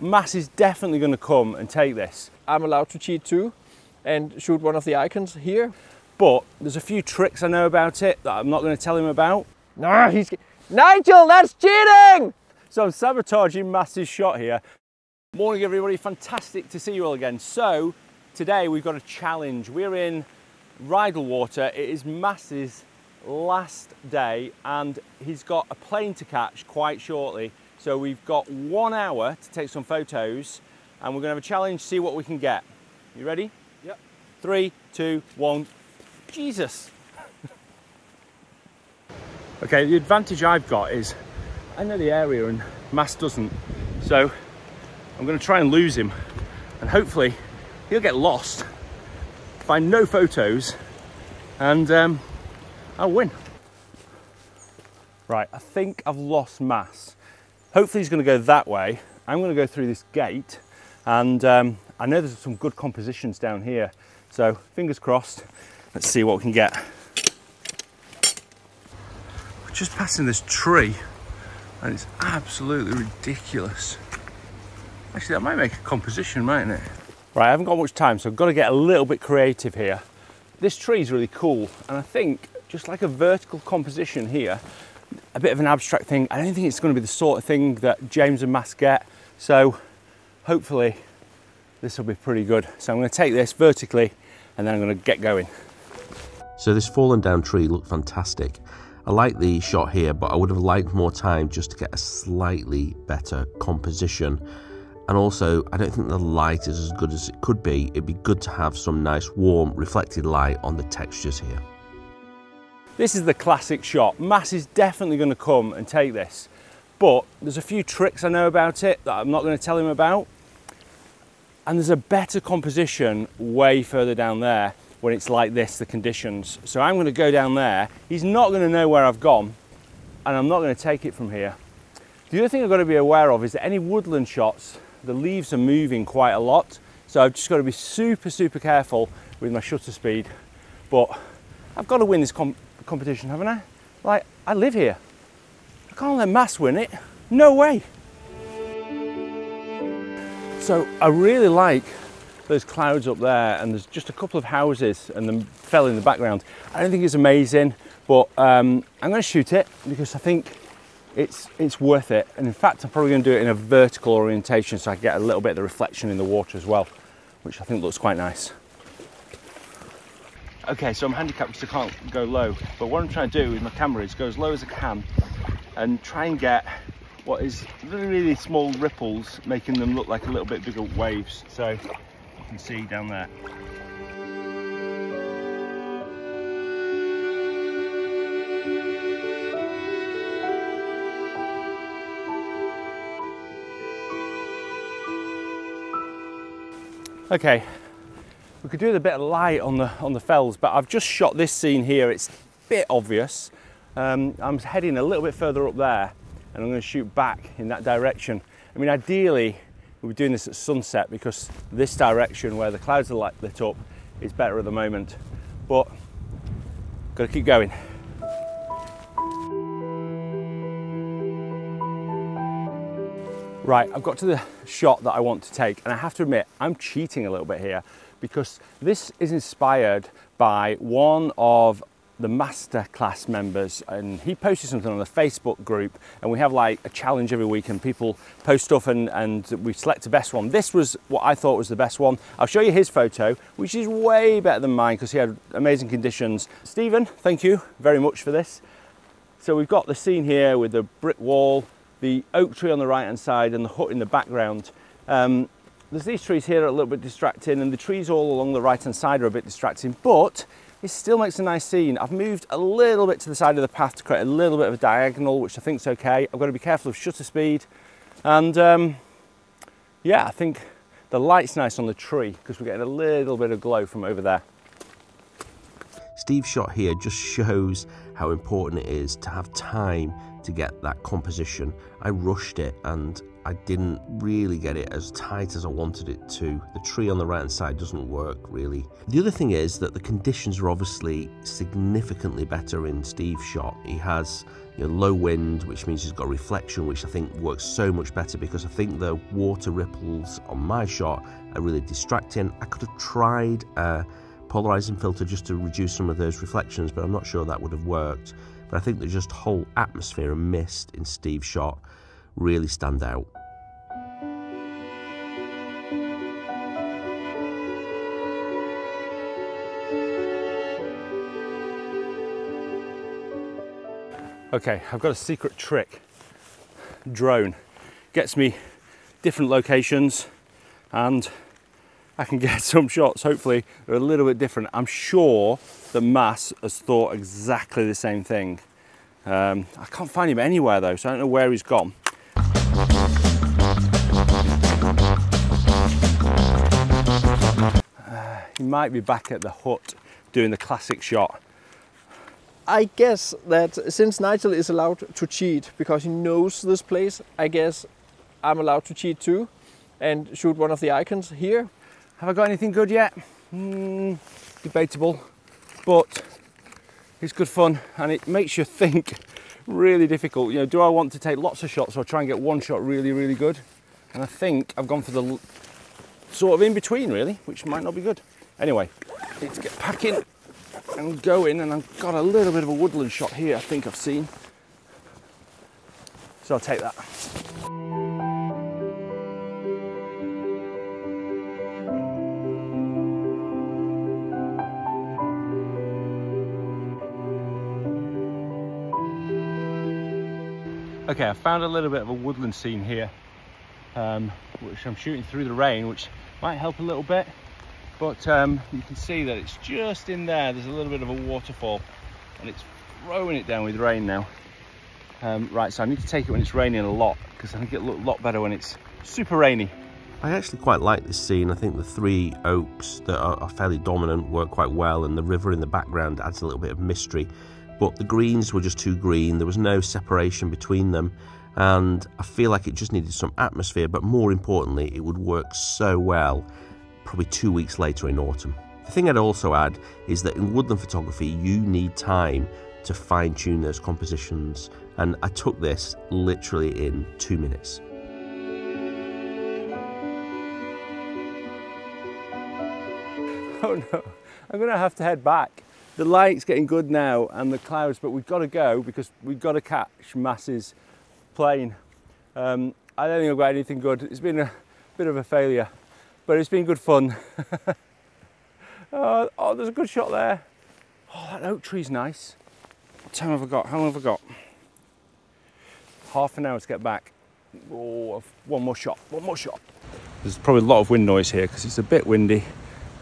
Mads is definitely going to come and take this. I'm allowed to cheat too and shoot one of the icons here. But there's a few tricks I know about it that I'm not going to tell him about. Nah, he's... Nigel, that's cheating! So I'm sabotaging Mads's shot here. Morning everybody, fantastic to see you all again. So today we've got a challenge. We're in Rydal Water. It is Mads's last day and he's got a plane to catch quite shortly. So we've got one hour to take some photos and we're gonna have a challenge, see what we can get. You ready? Yep. Three, two, one, Jesus. okay, the advantage I've got is I know the area and Mads doesn't. So I'm gonna try and lose him and hopefully he'll get lost, find no photos and um, I'll win. Right, I think I've lost Mads. Hopefully he's gonna go that way. I'm gonna go through this gate and um, I know there's some good compositions down here. So fingers crossed, let's see what we can get. We're just passing this tree and it's absolutely ridiculous. Actually, that might make a composition, mightn't it? Right, I haven't got much time, so I've got to get a little bit creative here. This tree is really cool, and I think just like a vertical composition here, a bit of an abstract thing. I don't think it's going to be the sort of thing that James and Mads get. So hopefully this will be pretty good. So I'm going to take this vertically and then I'm going to get going. So this fallen down tree looked fantastic. I like the shot here, but I would have liked more time just to get a slightly better composition. And also, I don't think the light is as good as it could be. It'd be good to have some nice warm reflected light on the textures here. This is the classic shot. Mads is definitely going to come and take this. But there's a few tricks I know about it that I'm not going to tell him about. And there's a better composition way further down there when it's like this, the conditions. So I'm going to go down there. He's not going to know where I've gone and I'm not going to take it from here. The other thing I've got to be aware of is that any woodland shots, the leaves are moving quite a lot. So I've just got to be super, super careful with my shutter speed. But I've got to win this com competition, haven't I? Like, I live here. I can't let Mads win it. No way. So I really like those clouds up there and there's just a couple of houses and the fell in the background. I don't think it's amazing, but um, I'm gonna shoot it because I think it's, it's worth it. And in fact, I'm probably gonna do it in a vertical orientation so I get a little bit of the reflection in the water as well, which I think looks quite nice. Okay, so I'm handicapped because I can't go low, but what I'm trying to do with my camera is go as low as I can and try and get what is really, really small ripples, making them look like a little bit bigger waves. So you can see down there. Okay, we could do with a bit of light on the on the fells, but I've just shot this scene here. It's a bit obvious. Um, I'm heading a little bit further up there, and I'm going to shoot back in that direction. I mean, ideally, we'll be doing this at sunset because this direction where the clouds are light, lit up is better at the moment. But got to keep going. Right, I've got to the shot that I want to take, and I have to admit, I'm cheating a little bit here because this is inspired by one of the masterclass members and he posted something on the Facebook group and we have like a challenge every week and people post stuff and, and we select the best one. This was what I thought was the best one. I'll show you his photo, which is way better than mine because he had amazing conditions. Stephen, thank you very much for this. So we've got the scene here with the brick wall, the oak tree on the right hand side and the hut in the background. Um, there's these trees here are a little bit distracting and the trees all along the right hand side are a bit distracting, but it still makes a nice scene. I've moved a little bit to the side of the path to create a little bit of a diagonal, which I think is okay. I've got to be careful of shutter speed. And um, yeah, I think the light's nice on the tree because we're getting a little bit of glow from over there. Steve's shot here just shows how important it is to have time to get that composition. I rushed it and I didn't really get it as tight as I wanted it to. The tree on the right hand side doesn't work really. The other thing is that the conditions are obviously significantly better in Steve's shot. He has you know, low wind, which means he's got reflection, which I think works so much better because I think the water ripples on my shot are really distracting. I could have tried a polarizing filter just to reduce some of those reflections, but I'm not sure that would have worked. But I think the just whole atmosphere and mist in Steve's shot really stand out. Okay, I've got a secret trick. Drone gets me different locations and I can get some shots. Hopefully, they're a little bit different. I'm sure that Mads has thought exactly the same thing. Um, I can't find him anywhere though, so I don't know where he's gone. He might be back at the hut doing the classic shot. I guess that since Nigel is allowed to cheat because he knows this place, I guess I'm allowed to cheat too and shoot one of the icons here. Have I got anything good yet? Mm, debatable, but it's good fun and it makes you think really difficult. You know, do I want to take lots of shots or try and get one shot really, really good? And I think I've gone for the sort of in between really, which might not be good. Anyway, let's get packing and going and I've got a little bit of a woodland shot here I think I've seen. So I'll take that. Okay, I found a little bit of a woodland scene here, um, which I'm shooting through the rain, which might help a little bit. But um, you can see that it's just in there. There's a little bit of a waterfall, and it's throwing it down with rain now. Um, right, so I need to take it when it's raining a lot, because I think it look a lot better when it's super rainy. I actually quite like this scene. I think the three oaks that are, are fairly dominant work quite well, and the river in the background adds a little bit of mystery but the greens were just too green. There was no separation between them. And I feel like it just needed some atmosphere, but more importantly, it would work so well probably two weeks later in autumn. The thing I'd also add is that in woodland photography, you need time to fine tune those compositions. And I took this literally in two minutes. Oh no, I'm gonna have to head back the light's getting good now and the clouds, but we've got to go because we've got to catch Mads's plane. Um, I don't think I've got anything good. It's been a bit of a failure, but it's been good fun. oh, oh, there's a good shot there. Oh, that oak tree's nice. What time have I got? How long have I got? Half an hour to get back. Oh, one more shot, one more shot. There's probably a lot of wind noise here because it's a bit windy.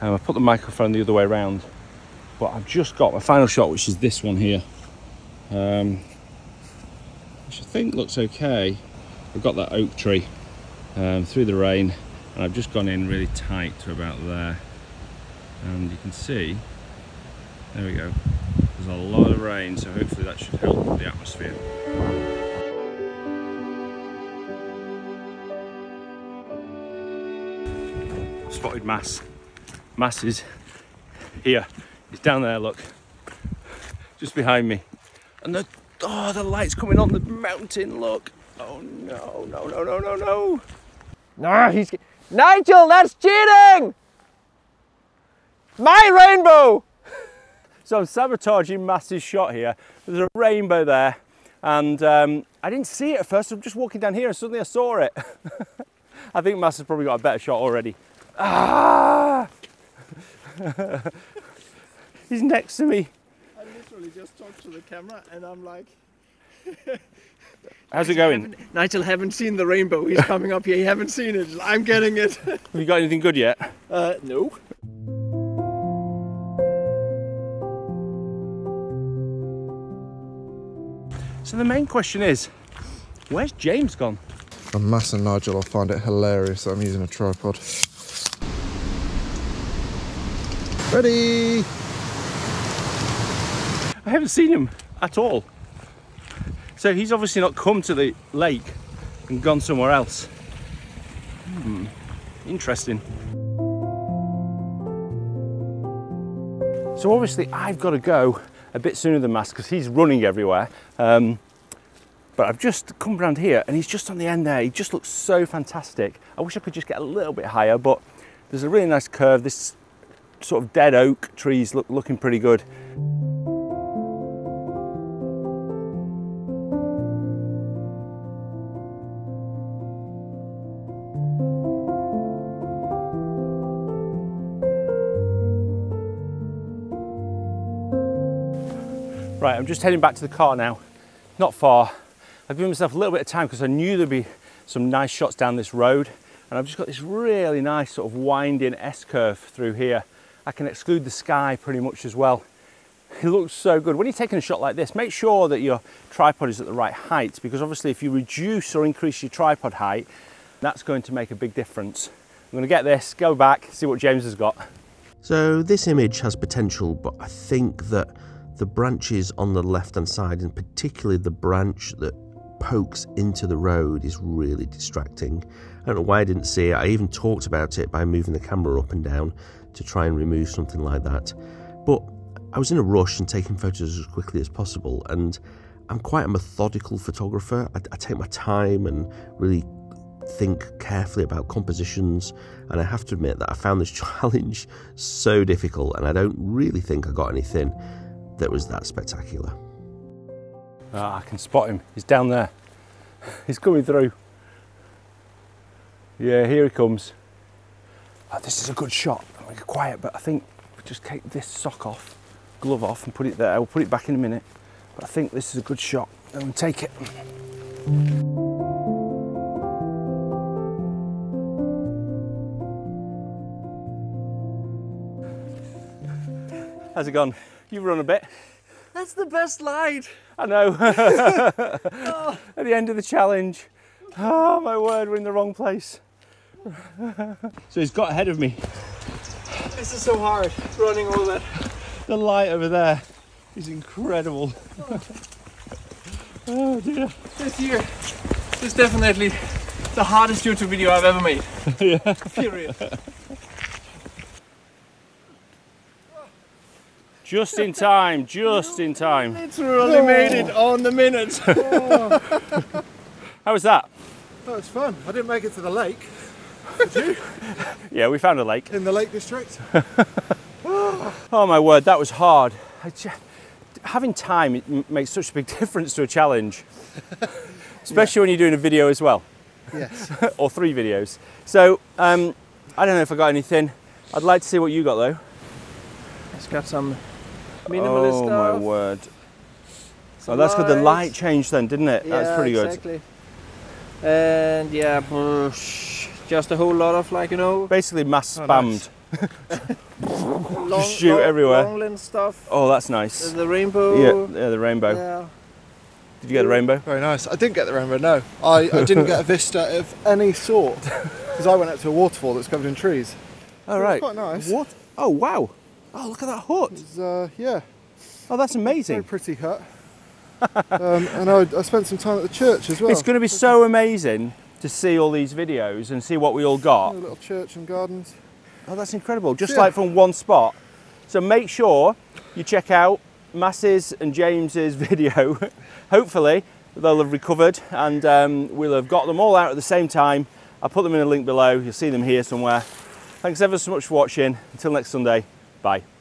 Um, I put the microphone the other way around but I've just got my final shot which is this one here um, which I think looks okay I've got that oak tree um, through the rain and I've just gone in really tight to about there and you can see there we go there's a lot of rain so hopefully that should help the atmosphere spotted Mads Mads is here it's down there, look. Just behind me. And the, oh, the light's coming on the mountain, look. Oh no, no, no, no, no, no. No, he's, Nigel, that's cheating! My rainbow! So I'm sabotaging Mads's shot here. There's a rainbow there and um, I didn't see it at first. I'm just walking down here and suddenly I saw it. I think Mads has probably got a better shot already. Ah! He's next to me. I literally just talked to the camera and I'm like... How's it going? Haven't, Nigel haven't seen the rainbow. He's coming up here. He haven't seen it. I'm getting it. Have you got anything good yet? Uh, no. So the main question is, where's James gone? I'm Mads and Nigel, I find it hilarious that I'm using a tripod. Ready! I haven't seen him at all. So he's obviously not come to the lake and gone somewhere else. Hmm, interesting. So obviously I've got to go a bit sooner than Mads because he's running everywhere. Um, but I've just come around here and he's just on the end there. He just looks so fantastic. I wish I could just get a little bit higher, but there's a really nice curve. This sort of dead oak trees look looking pretty good. Right, I'm just heading back to the car now. Not far. I've given myself a little bit of time because I knew there'd be some nice shots down this road. And I've just got this really nice sort of winding S-curve through here. I can exclude the sky pretty much as well. It looks so good. When you're taking a shot like this, make sure that your tripod is at the right height because obviously if you reduce or increase your tripod height, that's going to make a big difference. I'm going to get this, go back, see what James has got. So this image has potential, but I think that the branches on the left hand side, and particularly the branch that pokes into the road, is really distracting. I don't know why I didn't see it. I even talked about it by moving the camera up and down to try and remove something like that. But I was in a rush and taking photos as quickly as possible, and I'm quite a methodical photographer. I, I take my time and really think carefully about compositions and I have to admit that I found this challenge so difficult and I don't really think I got anything that was that spectacular. Ah, I can spot him. He's down there. He's coming through. Yeah, here he comes. Oh, this is a good shot. I'm quiet, but I think we just take this sock off, glove off, and put it there. We'll put it back in a minute. But I think this is a good shot. Take it. How's it gone? You've run a bit. That's the best light. I know. At the end of the challenge. Oh my word, we're in the wrong place. so he's got ahead of me. This is so hard, running all that. The light over there is incredible. oh dear. This year this is definitely the hardest YouTube video I've ever made. yeah. Period. Just in time, just in time. Literally made it on the minute. How was that? That was fun. I didn't make it to the lake Did you? Yeah, we found a lake. in the Lake District. Oh my word, that was hard. I ju- having time it makes such a big difference to a challenge, especially when you're doing a video as well, Yes. or three videos. So um, I don't know if I got anything. I'd like to see what you got though. It's got some minimalist oh stuff. my word! some Oh, that's good. The light lights. changed then, didn't it? that's pretty good. exactly. And yeah, just a whole lot of like you know, Basically, Mads Oh, spammed. nice. long, shoot long, everywhere. long lens stuff. Oh, that's nice. The rainbow. Yeah, yeah, the rainbow. Yeah. Did you get the rainbow? Very nice. I didn't get the rainbow, no. I, I didn't get a vista of any sort because I went up to a waterfall that's covered in trees. All It was right. quite nice. What? Oh wow! Oh, look at that hut. Uh, yeah, Oh, that's amazing. very pretty hut. um, and I, I spent some time at the church as well. It's going to be so amazing to see all these videos and see what we all A got. little church and gardens. Oh, that's incredible. Just Yeah. like from one spot. So make sure you check out Mads's and James's video. Hopefully they'll have recovered and um, we'll have got them all out at the same time. I'll put them in a link below. You'll see them here somewhere. Thanks ever so much for watching. Until next Sunday, bye.